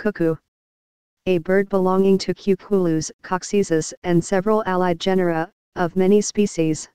cuckoo. A bird belonging to Cuculus, Coccesus and several allied genera, of many species.